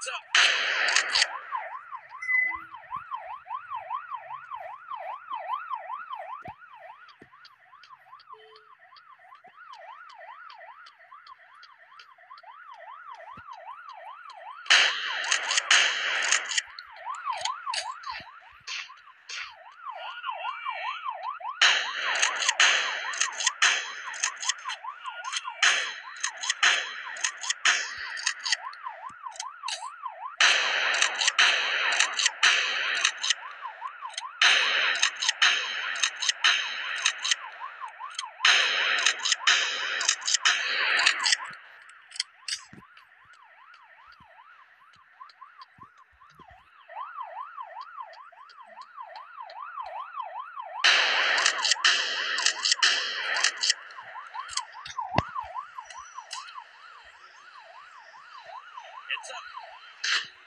Heads up. Hands up.